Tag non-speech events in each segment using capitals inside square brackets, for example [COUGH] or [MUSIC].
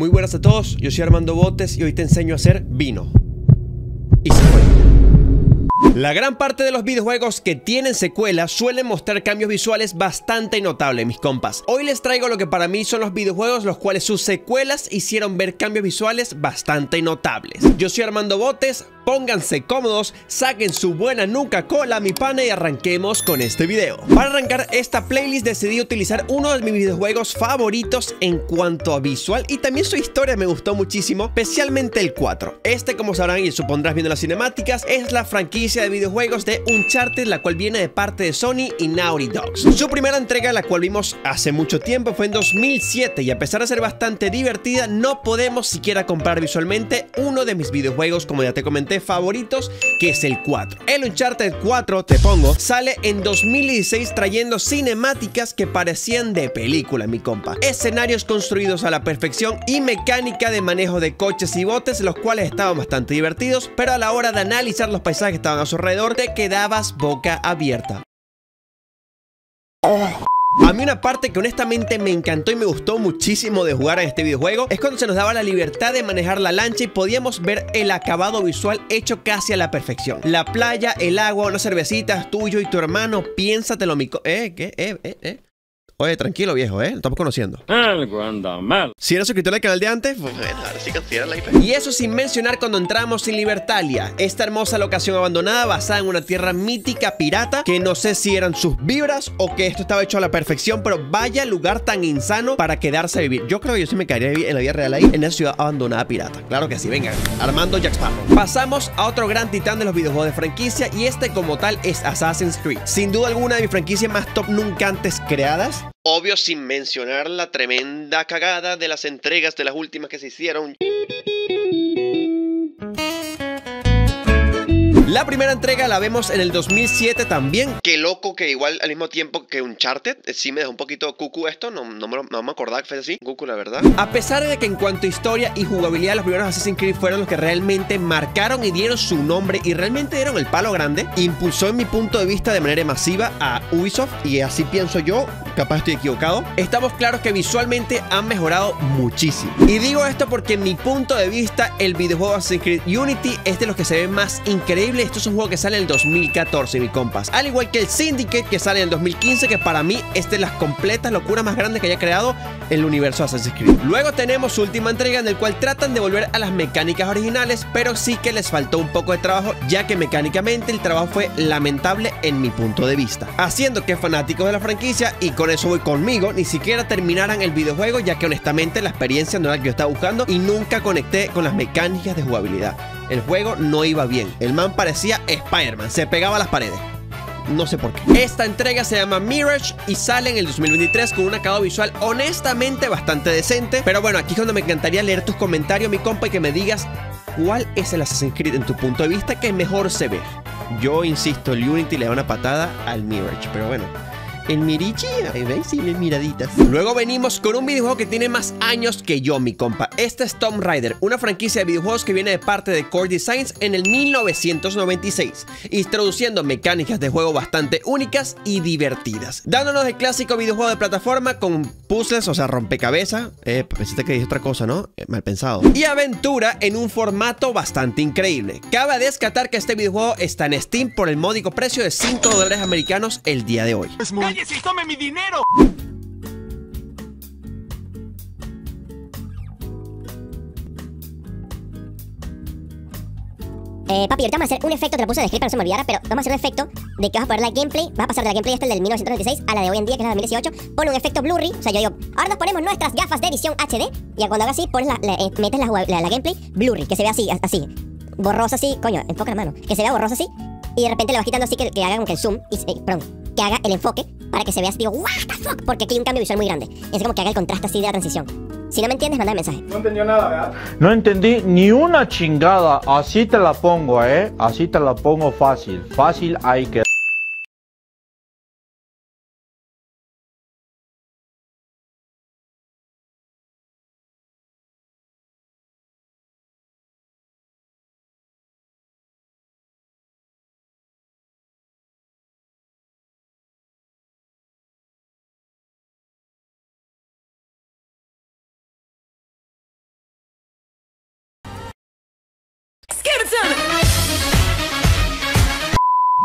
Muy buenas a todos, yo soy Armando Botes y hoy te enseño a hacer vino. Y se fue. La gran parte de los videojuegos que tienen secuelas suelen mostrar cambios visuales bastante notables, mis compas. Hoy les traigo lo que para mí son los videojuegos los cuales sus secuelas hicieron ver cambios visuales bastante notables. Yo soy Armando Botes, pónganse cómodos, saquen su buena nuca cola, mi pana, y arranquemos con este video. Para arrancar esta playlist decidí utilizar uno de mis videojuegos favoritos en cuanto a visual y también su historia me gustó muchísimo, especialmente el 4. Este, como sabrán y supondrás viendo las cinemáticas, es la franquicia de videojuegos de Uncharted, la cual viene de parte de Sony y Naughty Dogs. Su primera entrega, la cual vimos hace mucho tiempo, fue en 2007 y a pesar de ser bastante divertida, no podemos siquiera comparar visualmente uno de mis videojuegos, como ya te comenté, favoritos, que es el 4. El Uncharted 4, te pongo, sale en 2016 trayendo cinemáticas que parecían de película, mi compa. Escenarios construidos a la perfección y mecánica de manejo de coches y botes, los cuales estaban bastante divertidos, pero a la hora de analizar los paisajes que estaban a su alrededor, te quedabas boca abierta. A mí una parte que honestamente me encantó y me gustó muchísimo de jugar en este videojuego es cuando se nos daba la libertad de manejar la lancha y podíamos ver el acabado visual hecho casi a la perfección. La playa, el agua, unas cervecitas, tuyo y tu hermano, piénsatelo mi... ¿Eh? ¿Qué? ¿Eh? ¿Eh? ¿Eh? Oye, tranquilo, viejo, ¿eh? Lo estamos conociendo. Algo anda mal. Si eres suscriptor del canal de antes, pues bueno, ahora sí la. Y eso sin mencionar cuando entramos en Libertalia, esta hermosa locación abandonada basada en una tierra mítica pirata que no sé si eran sus vibras o que esto estaba hecho a la perfección, pero vaya lugar tan insano para quedarse a vivir. Yo creo que yo sí me caería en la vida real ahí, en esa ciudad abandonada pirata. Claro que sí, venga, Armando Jack Sparrow. Pasamos a otro gran titán de los videojuegos de franquicia y este como tal es Assassin's Creed. Sin duda alguna de mis franquicias más top nunca antes creadas. Obvio sin mencionar la tremenda cagada de las entregas de las últimas que se hicieron. La primera entrega la vemos en el 2007 también. Qué loco que igual al mismo tiempo que Uncharted. Eh, Sí me dejó un poquito cucu esto. No, no, me, lo- no me acordaba que fue así. Cucu, la verdad. A pesar de que en cuanto a historia y jugabilidad, los primeros Assassin's Creed fueron los que realmente marcaron y dieron su nombre y realmente dieron el palo grande, impulsó en mi punto de vista de manera masiva a Ubisoft. Y así pienso yo. Capaz estoy equivocado. Estamos claros que visualmente han mejorado muchísimo. Y digo esto porque en mi punto de vista, el videojuego Assassin's Creed Unity es de los que se ve más increíble. Esto es un juego que sale en el 2014, mi compas. Al igual que el Syndicate, que sale en el 2015, que para mí es de las completas locuras más grandes que haya creado el universo Assassin's Creed. Luego tenemos su última entrega en el cual tratan de volver a las mecánicas originales, pero sí que les faltó un poco de trabajo, ya que mecánicamente el trabajo fue lamentable en mi punto de vista. Haciendo que fanáticos de la franquicia, y con eso voy conmigo, ni siquiera terminaran el videojuego, ya que honestamente la experiencia no era la que yo estaba buscando y nunca conecté con las mecánicas de jugabilidad. El juego no iba bien. El man parecía Spider-Man, se pegaba a las paredes. No sé por qué. Esta entrega se llama Mirage y sale en el 2023 con un acabado visual honestamente bastante decente. Pero bueno, aquí es donde me encantaría leer tus comentarios, mi compa, y que me digas cuál es el Assassin's Creed en tu punto de vista que mejor se ve. Yo insisto, el Unity le da una patada al Mirage, pero bueno. El Mirichi, ahí veis, sí, miraditas. Luego venimos con un videojuego que tiene más años que yo, mi compa. Este es Tomb Raider, una franquicia de videojuegos que viene de parte de Core Designs en el 1996, introduciendo mecánicas de juego bastante únicas y divertidas, dándonos el clásico videojuego de plataforma con puzzles, o sea, rompecabezas. Eh, pensaste que dije otra cosa, ¿no? Eh, mal pensado. Y aventura en un formato bastante increíble. Cabe descatar que este videojuego está en Steam por el módico precio de 5 dólares americanos el día de hoy. ¡Cállese y tome mi dinero! Eh, papi, ahorita vamos a hacer un efecto, te lo puse el script para no se me olvidara, pero vamos a hacer un efecto de que vas a poner la gameplay, vas a pasar de la gameplay esta del 1996 a la de hoy en día, que es la de 2018, pon un efecto blurry, o sea, yo ahora nos ponemos nuestras gafas de edición HD, y cuando hagas así, pones la, eh, metes la, la- la gameplay blurry, que se vea así, así, borrosa así, coño, enfoca la mano, que se vea borrosa así, y de repente le vas quitando así que, que haga como que el zoom, y, eh, que haga el enfoque, para que se vea así, digo, what the fuck, porque aquí hay un cambio visual muy grande, es como que haga el contraste así de la transición. Si no me entiendes, manda mensaje. No entendí ni una chingada. Así te la pongo, eh. Así te la pongo fácil. Fácil hay que.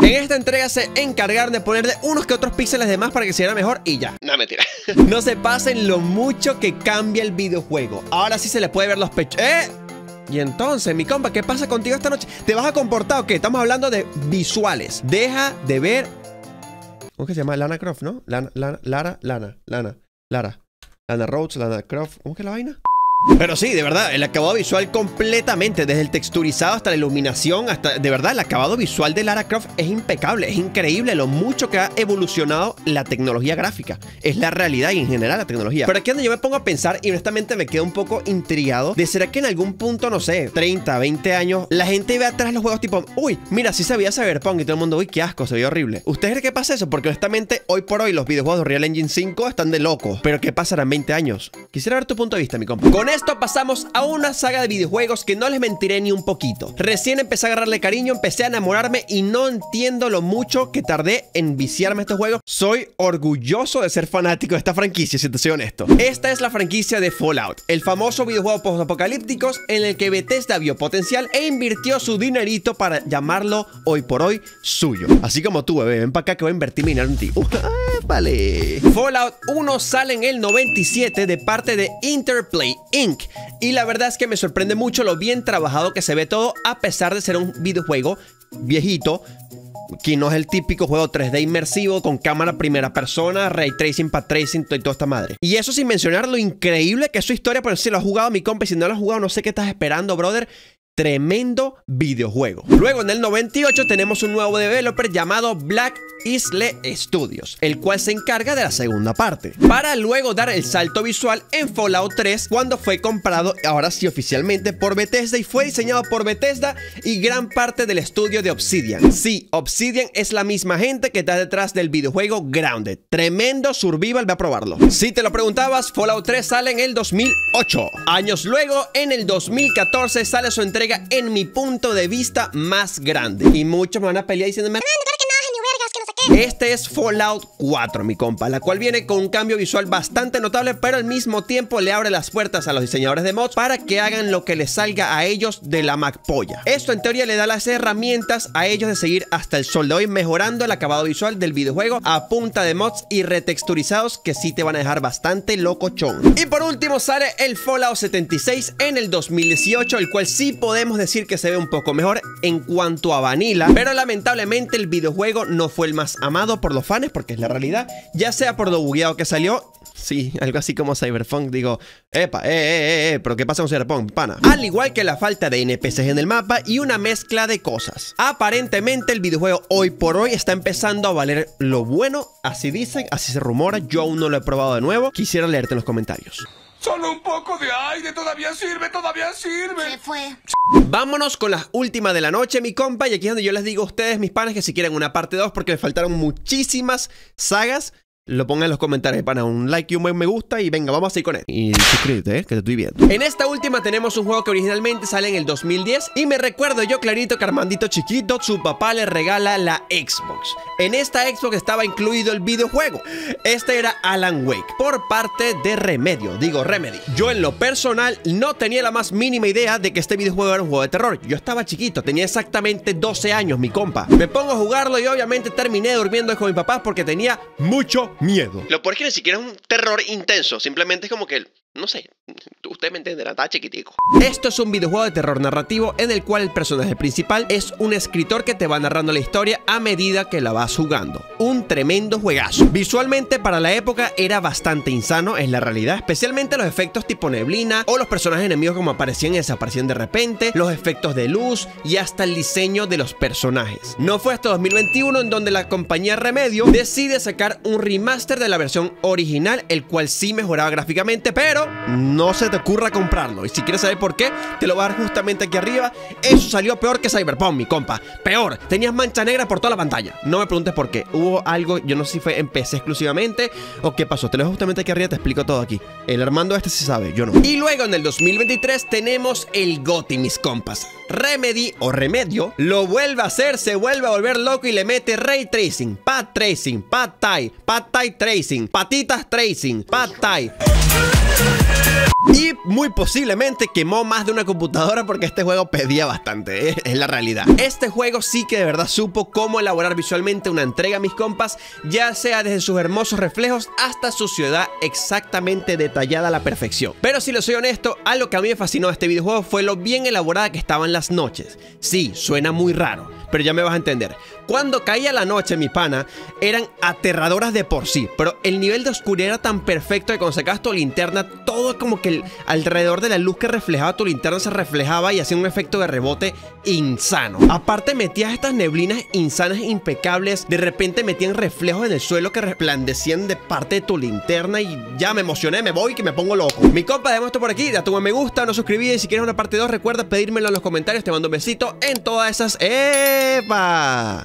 En esta entrega se encargaron de ponerle unos que otros píxeles de más para que se viera mejor y ya. No, mentira. [LAUGHS] no se pasen lo mucho que cambia el videojuego. Ahora sí se le puede ver los pechos. ¡Eh! Y entonces, mi compa, ¿qué pasa contigo esta noche? ¿Te vas a comportar o qué? Estamos hablando de visuales. Deja de ver. ¿Cómo que se llama? Lana Croft, ¿no? Lana, Lana, Lara, Lana, Lana, Lara. Lana Rhodes, Lana Croft. ¿Cómo que es la vaina? Pero sí, de verdad, el acabado visual completamente, desde el texturizado hasta la iluminación, hasta de verdad, el acabado visual de Lara Croft es impecable, es increíble lo mucho que ha evolucionado la tecnología gráfica. Es la realidad y en general la tecnología. Pero aquí donde yo me pongo a pensar y honestamente me quedo un poco intrigado de será que en algún punto, no sé, 30, 20 años, la gente ve atrás los juegos tipo, uy, mira, sí se veía Cyberpunk y todo el mundo, uy, qué asco, se veía horrible. ¿Ustedes creen que pasa eso? Porque honestamente, hoy por hoy los videojuegos de Real Engine 5 están de locos. Pero ¿qué pasará en 20 años? Quisiera ver tu punto de vista, mi compa. Esto pasamos a una saga de videojuegos que no les mentiré ni un poquito. Recién empecé a agarrarle cariño, empecé a enamorarme y no entiendo lo mucho que tardé en viciarme estos juegos. Soy orgulloso de ser fanático de esta franquicia, si te soy honesto. Esta es la franquicia de Fallout, el famoso videojuego post-apocalípticos en el que Bethesda vio potencial e invirtió su dinerito para llamarlo hoy por hoy suyo. Así como tú, bebé, ven para acá que voy a invertir mi dinero en ti. Uh, ah, vale. Fallout 1 sale en el 97 de parte de Interplay Inc. Y la verdad es que me sorprende mucho lo bien trabajado que se ve todo, a pesar de ser un videojuego viejito, que no es el típico juego 3D inmersivo con cámara primera persona, ray tracing, path tracing y toda esta madre. Y eso sin mencionar lo increíble que es su historia, pero si lo has jugado mi compa, y si no lo has jugado, no sé qué estás esperando, brother. Tremendo videojuego. Luego en el 98 tenemos un nuevo developer llamado Black Isle Studios, el cual se encarga de la segunda parte, para luego dar el salto visual en Fallout 3 cuando fue comprado ahora sí oficialmente por Bethesda y fue diseñado por Bethesda y gran parte del estudio de Obsidian. Sí, Obsidian es la misma gente que está detrás del videojuego Grounded. Tremendo survival, ve a probarlo. Si te lo preguntabas, Fallout 3 sale en el 2008. Años luego, en el 2014 sale su entrega en mi punto de vista más grande. Y muchos me van a pelear diciéndome... Este es Fallout 4, mi compa, la cual viene con un cambio visual bastante notable, pero al mismo tiempo le abre las puertas a los diseñadores de mods para que hagan lo que les salga a ellos de la MacPolla. Esto en teoría le da las herramientas a ellos de seguir hasta el sol de hoy mejorando el acabado visual del videojuego a punta de mods y retexturizados que sí te van a dejar bastante locochón. Y por último sale el Fallout 76 en el 2018, el cual sí podemos decir que se ve un poco mejor en cuanto a vanilla, pero lamentablemente el videojuego no fue el más amado por los fans, porque es la realidad, ya sea por lo bugueado que salió, sí, algo así como Cyberpunk, digo, epa, eh, eh, eh, pero ¿qué pasa con Cyberpunk, pana? Al igual que la falta de NPCs en el mapa y una mezcla de cosas. Aparentemente el videojuego hoy por hoy está empezando a valer lo bueno, así dicen, así se rumora, yo aún no lo he probado de nuevo, quisiera leerte en los comentarios. Solo un poco de aire, todavía sirve, todavía sirve. Se fue. Vámonos con las últimas de la noche, mi compa. Y aquí es donde yo les digo a ustedes, mis panas, que si quieren una parte 2, porque me faltaron muchísimas sagas lo pongan en los comentarios, pana, un like y un buen me gusta y venga, vamos a seguir con él. Y suscríbete, eh, que te estoy viendo. En esta última tenemos un juego que originalmente sale en el 2010 y me recuerdo yo clarito que Armandito chiquito, su papá le regala la Xbox. En esta Xbox estaba incluido el videojuego. Este era Alan Wake por parte de Remedio, digo Remedy. Yo en lo personal no tenía la más mínima idea de que este videojuego era un juego de terror. Yo estaba chiquito, tenía exactamente 12 años, mi compa. Me pongo a jugarlo y obviamente terminé durmiendo con mi papá porque tenía mucho miedo. Lo peor es que ni siquiera es un terror intenso, simplemente es como que, no sé, usted me entenderá, está chiquitico. Esto es un videojuego de terror narrativo en el cual el personaje principal es un escritor que te va narrando la historia a medida que la vas jugando. Un tremendo juegazo. Visualmente para la época era bastante insano, es la realidad, especialmente los efectos tipo neblina o los personajes enemigos como aparecían y desaparecían de repente, los efectos de luz y hasta el diseño de los personajes. No fue hasta 2021 en donde la compañía Remedio decide sacar un remaster de la versión original, el cual sí mejoraba gráficamente, pero no se te ocurra comprarlo. Y si quieres saber por qué, te lo voy a dar justamente aquí arriba. Eso salió peor que Cyberpunk, mi compa. Peor. Tenías mancha negra por toda la pantalla. No me preguntes por qué. Hubo algo, yo no sé si fue en PC exclusivamente o qué pasó. Te lo dejo justamente aquí arriba, te explico todo aquí. El Armando este sí sabe, yo no. Y luego en el 2023 tenemos el GOTY, mis compas. Remedy o Remedio lo vuelve a hacer, se vuelve a volver loco y le mete Ray Tracing, Pad Tracing, Pad Thai, Pad Thai Tracing, Patitas Tracing, Pad Thai. Y muy posiblemente quemó más de una computadora porque este juego pedía bastante, ¿eh? es la realidad. Este juego sí que de verdad supo cómo elaborar visualmente una entrega a mis compas, ya sea desde sus hermosos reflejos hasta su ciudad exactamente detallada a la perfección. Pero si lo soy honesto, algo que a mí me fascinó de este videojuego fue lo bien elaborada que estaban las noches. Sí, suena muy raro, pero ya me vas a entender. Cuando caía la noche, mi pana, eran aterradoras de por sí, pero el nivel de oscuridad era tan perfecto que cuando sacabas tu linterna, todo como que alrededor de la luz que reflejaba tu linterna se reflejaba y hacía un efecto de rebote insano. Aparte metías estas neblinas insanas e impecables, de repente metían reflejos en el suelo que resplandecían de parte de tu linterna y ya me emocioné, me voy que me pongo loco. Mi compa, dejemos esto por aquí, date un me gusta, no suscribí y si quieres una parte 2 recuerda pedírmelo en los comentarios, te mando un besito en todas esas... ¡Epa!